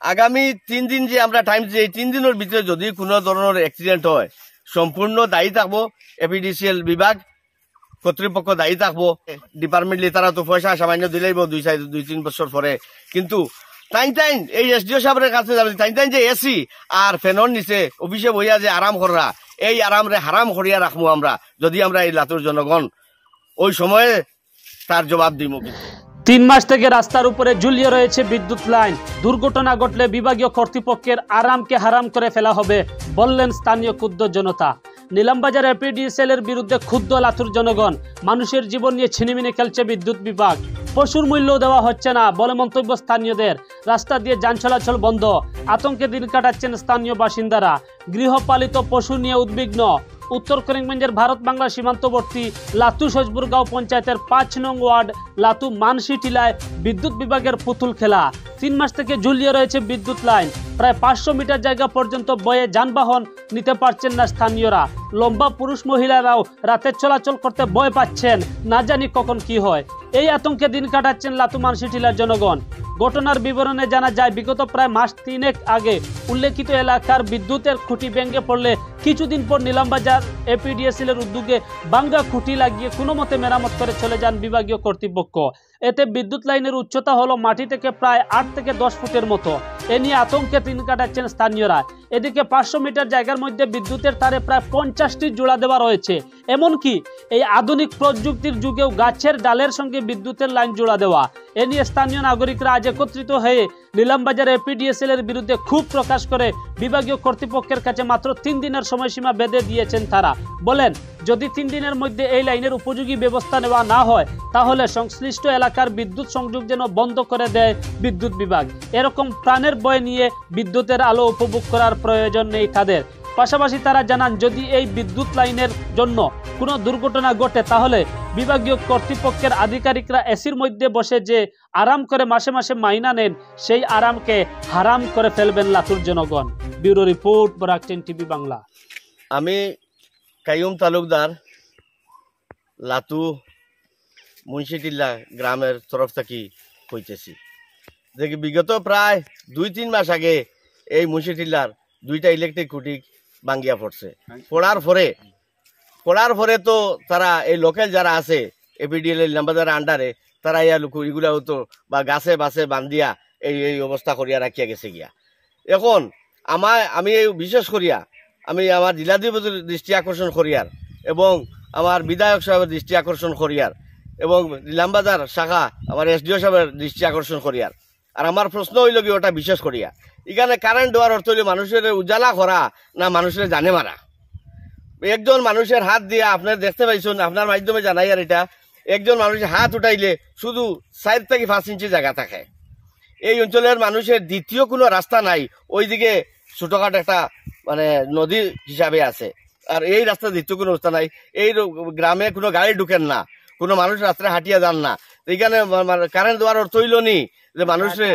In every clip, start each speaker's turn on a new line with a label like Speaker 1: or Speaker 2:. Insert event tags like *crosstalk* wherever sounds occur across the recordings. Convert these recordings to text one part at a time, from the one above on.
Speaker 1: আগামী তিন দিন যে আমরা টাইম যে এই তিন দিনের ভিতরে যদি কোনো ধরনের অ্যাক্সিডেন্ট হয়, সম্পূর্ণ দায়ী থাকব এপিডিসিএল বিভাগ কর্তৃপক্ষ দায়ী থাকব ডিপার্টমেন্টলি তারা তো পয়সা সামান্য দিলেইব দুই চার, দুই তিন বছর পরে। কিন্তু টাইম টাইম, এই এসডিও সাহেবের কাছে যাবে, টাইম টাইম যে এসি আর ফ্যানর নিচে অফিসে বইয়া যে আরাম করা, এই আরাম রে হারাম করিয়া রাখব আমরা, যদি আমরা এই লাতুর জনগণ, ওই সময়ে তার জবাব দিব কিন্তু
Speaker 2: তিন মাস থেকে রাস্তার উপরে ঝুলিয়ে রয়েছে বিদ্যুৎ লাইন। দুর্ঘটনা ঘটলে বিভাগীয় কর্তৃপক্ষের আরামকে হারাম করে ফেলা হবে, বললেন স্থানীয় ক্ষুদ্র জনতা। নিলামবাজার এপিডিএসএল এর বিরুদ্ধে ক্ষুদ্র লাথুর জনগণ, মানুষের জীবন নিয়ে ছিনিমিনি খেলছে বিদ্যুৎ বিভাগ। পশুর মূল্য দেওয়া হচ্ছে না বলে মন্তব্য স্থানীয়দের। রাস্তা দিয়ে যান চলাচল বন্ধ, আতঙ্কে দিন কাটাচ্ছেন স্থানীয় বাসিন্দারা। গৃহপালিত পশু নিয়ে উদ্বিগ্ন উত্তর করিমগঞ্জের ভারত বাংলা সীমান্তবর্তী লাতু সজবুরগাঁও পঞ্চায়েতের পাঁচ নং ওয়ার্ড লাতু মানসি টিলায় বিদ্যুৎ বিভাগের পুতুল খেলা। তিন মাস থেকে ঝুলিয়ে রয়েছে বিদ্যুৎ লাইন। প্রায় পাঁচশো মিটার জায়গা পর্যন্ত বয়ে যানবাহন নিতে পারছেন না স্থানীয়রা। লম্বা পুরুষ মহিলারাও রাতে চলাচল করতে ভয় পাচ্ছেন। না জানি কখন কি হয়। এই আতঙ্কে দিন কাটাচ্ছেন লাতু মানসি টিলার জনগণ। ঘটনার বিবরণে জানা যায়, বিগত প্রায় মাস তিনেক আগে উল্লেখিত এলাকার বিদ্যুতের খুঁটি ভেঙে পড়লে কিছুদিন পর নিলামবাজার এপিডিএসএল এর উদ্যোগে বাঙ্গা খুঁটি লাগিয়ে কোনো মতে মেরামত করে চলে যান বিভাগীয় কর্তৃপক্ষ। এতে বিদ্যুৎ লাইনের উচ্চতা হলো মাটি থেকে প্রায় আট থেকে দশ ফুটের মতো। এ নিয়ে আতঙ্কে তিন কাটাচ্ছেন স্থানীয়রা। এদিকে পাঁচশো মিটার জায়গার মধ্যে বিদ্যুতের তারে প্রায় পঞ্চাশটি জোড়া দেওয়া রয়েছে। এমনকি এই আধুনিক প্রযুক্তির যুগেও গাছের ডালের সঙ্গে বিদ্যুতের লাইন জোড়া দেওয়া। এ নিয়ে স্থানীয় নাগরিকরা আজ একত্রিত হয়ে নিলামবাজার এপিডিএসএল এর বিরুদ্ধে ক্ষোভ প্রকাশ করে বিভাগীয় কর্তৃপক্ষের কাছে মাত্র তিন দিনের সময়সীমা বেঁধে দিয়েছেন তারা। বলেন, যদি তিন দিনের মধ্যে এই লাইনের উপযোগী ব্যবস্থা নেওয়া না হয়, তাহলে সংশ্লিষ্ট এলাকার বিদ্যুৎ সংযোগ যেন বন্ধ করে দেয় বিদ্যুৎ বিভাগ। এরকম প্রাণের বয় নিয়ে বিদ্যুতের আলো উপভোগ করার প্রয়োজন নেই তাদের। পাশাপাশি তারা জানান, যদি এই বিদ্যুৎ লাইনের জন্য কোনো দুর্ঘটনা ঘটে, তাহলে বিভাগীয় কর্তৃপক্ষের আধিকারিকরা এসির মধ্যে বসে যে আরাম করে মাসে মাসে মাইনা নেন, সেই আরামকে হারাম করে ফেলবেন লাতুর জনগণ। Bureau report, Barak ten TV Bangla.
Speaker 1: আমি কাইয়ুম তালুকদার, লাতু মুন্সিটিল্লা গ্রামের তরফ থেকে হইতেছি কি বিগত প্রায় দুই তিন মাস আগে এই মুন্সিটিল্লার দুইটা ইলেকট্রিক খুঁটি ভাঙ্গিয়া পড়ছে। পড়ার পরে পড়ার পরে তো তারা এই লোকাল যারা আছে এপিডিএল নাম্বার যারা আন্ডারে তারা ইয়া লুকু এগুলা হতো বা গাছে বাসে বান্ধিয়া এই এই অবস্থা করিয়া রাখিয়া গেছে গিয়া। এখন আমার আমি এই বিশেষ করিয়া আমি আমার জেলাধিপতির দৃষ্টি আকর্ষণ করিয়ার এবং আমার বিধায়ক সাহেবের দৃষ্টি আকর্ষণ করিয়ার এবং নীলামবাজার শাখা আমার এসডিও সাহেবের দৃষ্টি আকর্ষণ করিয়ার। আর আমার প্রশ্ন হইল কি ওটা বিশেষ করিয়া। এখানে কারেন্ট দেওয়ার অর্থ হইল মানুষের উজালা করা না মানুষের জানে মারা। একজন মানুষের হাত দিয়ে আপনার দেখতে পাইছেন আপনার মাধ্যমে জানাই আর এটা একজন মানুষের হাত উঠাইলে শুধু সাইড থেকে পাঁচ ইঞ্চি জায়গা থাকে। এই অঞ্চলের মানুষের দ্বিতীয় কোনো রাস্তা নাই ওইদিকে ছোটখাটো একটা মানে নদী হিসাবে আছে। আর এই রাস্তা দ্বিতীয় কোনো রাস্তা নাই এই গ্রামে কোনো গাড়ি ঢুকেন না কোনো মানুষ রাস্তায় হাঁটিয়া যান না। তো এইখানে কারেন্ট দেওয়ার অর্থ হইল নি যে মানুষের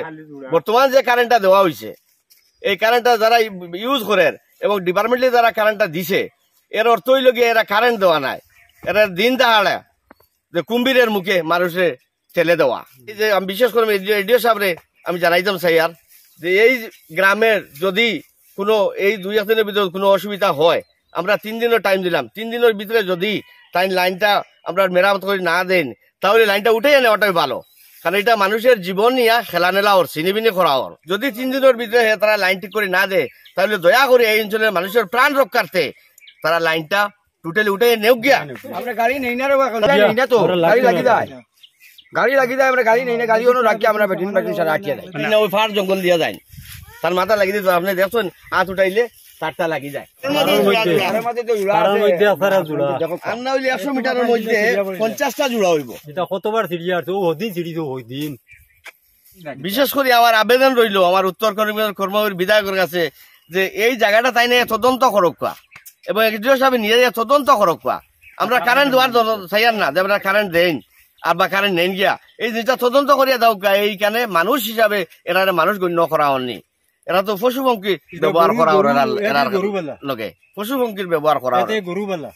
Speaker 1: বর্তমান যে কারেন্টটা দেওয়া হয়েছে এই কারেন্টটা যারা ইউজ করেন এবং ডিপার্টমেন্টলি যারা কারেন্টটা দিছে, এর অর্থ হইল গিয়ে এরা কারেন্ট দেওয়া নাই। এরা দিন দাহাড়া যে কুম্ভীরের মুখে মানুষে ঠেলে দেওয়া। এই যে আমি বিশেষ করে রেডিও সাহেবরে আমি জানাইতাম স্যার যে এই গ্রামের যদি কোনো এই দুই একদিনের ভিতরে কোনো অসুবিধা হয়, আমরা তিন দিনের টাইম দিলাম। তিন দিনের ভিতরে যদি টাইম লাইনটা আমরা মেরামত করে না দেন, তাহলে লাইনটা উঠে নেওয়াটাই ভালো। কারণ এটা মানুষের জীবন নিয়ে খেলা নেলা ওর চিনিবিনি করা ওর। যদি তিন দিনের ভিতরে হে তারা লাইন ঠিক করে না দেয় তাহলে দয়া করে এই অঞ্চলের মানুষের প্রাণ রক্ষার্থে তারা লাইনটা টোটালি উঠে নেও গিয়া।
Speaker 3: আমরা গাড়ি নেই না রে নেই না তো। গাড়ি লাগি যায়। গাড়ি লাগি যায় আমরা গাড়ি নেই না গাড়ি রাখি আমরা বেটিন বেটিন সারা আটিয়ে দেয়।
Speaker 1: ওই ফার জঙ্গল দিয়া যায়। তার মাথা লাগিয়ে দিতে আপনি দেখছেন হাত উঠাইলে তারটা লাগি যায়। একশো মিটারের মধ্যে পঞ্চাশটা জোড়া হইব।
Speaker 4: এটা কতবার তো ওই দিন।
Speaker 1: বিশেষ করে আমার আবেদন রইল আমার উত্তর কর্মী- কর্মবীর বিধায়কের কাছে যে এই জায়গাটা তাই নিয়ে তদন্ত করক এবং এডিও সাহেব নিয়ে গিয়ে তদন্ত করক আমরা কারেন্ট দেওয়ার চাইয়ার না যে আমরা কারেন্ট দেন আর বা কারেন্ট নেন গিয়া। এই জিনিসটা তদন্ত করিয়া দাও গা, এইখানে মানুষ হিসাবে এরা মানুষ গণ্য করা হয়নি এরা তো পশু পঙ্খী ব্যবহার করা লগে পশু পঙ্খীর ব্যবহার করা
Speaker 4: গরু বেলা।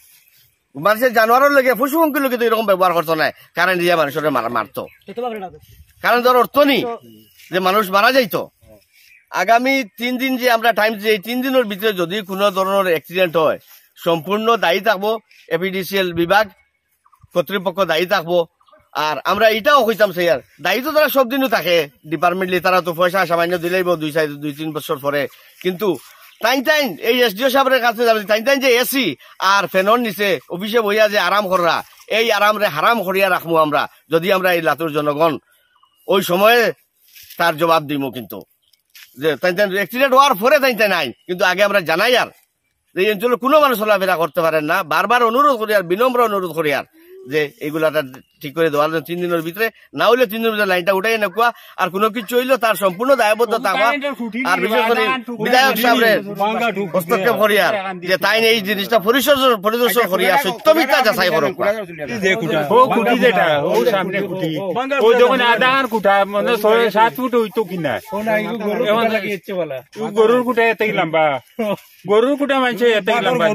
Speaker 1: মানুষের জানোয়ারের লগে পশু পঙ্খীর লগে তো এরকম ব্যবহার করতো না। কারেন্ট দিয়ে মানুষের মারা- মারতো। কারণ ধর অর্থ নেই। যে মানুষ মারা যাইতো। আগামী তিন দিন যে আমরা টাইম যে এই তিন দিনের ভিতরে যদি কোনো ধরনের অ্যাক্সিডেন্ট হয় সম্পূর্ণ দায়ী থাকব। এপিডিসিএল বিভাগ কর্তৃপক্ষ দায়ী থাকব। আর আমরা এটাও কইতাম, স্যার দায়ী তো তারা সব দিনও থাকে। ডিপার্টমেন্টলি তারা তো পয়সা সামান্য দিলেইব দুই চার দুই তিন বছর পরে। কিন্তু টাইম টাইম, এই এসডিও সাহেবের কাছে যাবে, টাইম টাইম যে এসি আর ফ্যানর নিচে অফিসে বইয়া যে আরাম করা, এই আরামরে হারাম করিয়া রাখব আমরা, যদি আমরা এই লাতুর জনগণ ওই সময়ে তার জবাব দিব কিন্তু। যে তাই অ্যাক্সিডেন্ট হওয়ার পরে তাই তাই নাই, কিন্তু আগে আমরা জানাই আর। এই অঞ্চলে কোনো মানুষ চলাফেরা করতে পারেন না, বারবার অনুরোধ করি আর, বিনম্র অনুরোধ করি আর। যে এইগুলাটা ঠিক করে দেওয়ার জন্য তিন দিনের ভিতরে না হইলে তিন দিনের ভিতরে লাইনটা উঠাই নেকুয়া আর কোনো কিছু হইলে তার সম্পূর্ণ দায়বদ্ধতা হওয়া আর বিশেষ করে বিধায়ক সাহেবের হস্তক্ষেপ করি আর যে তাই এই জিনিসটা পরিদর্শন পরিদর্শন করি আর সত্য মিথ্যা যাচাই
Speaker 5: মানে কিনা। গরুর কুটা এতই *laughs* লম্বা। গরুর কুটা মানুষ এতই লম্বা